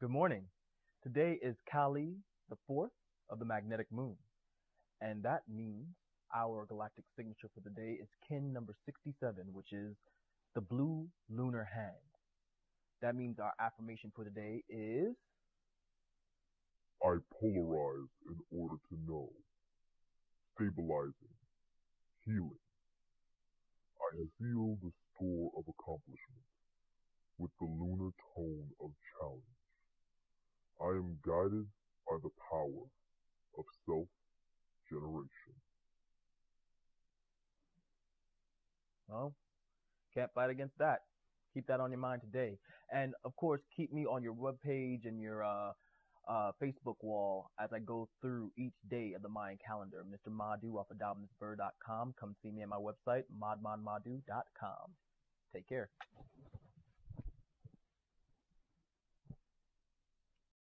Good morning. Today is Kali, the fourth of the magnetic moon. And that means our galactic signature for the day is kin number 67, which is the blue lunar hand. That means our affirmation for the day is I polarize in order to know, stabilizing, healing. I seal the store of accomplishment with the lunar tone of challenge. I am guided by the power of self generation. Well, can't fight against that. Keep that on your mind today. And of course, keep me on your webpage and your uh, uh, Facebook wall as I go through each day of the Mayan calendar. Mr. Madu off of dominusvir.com. Come see me at my website, madmonmadu.com. Take care.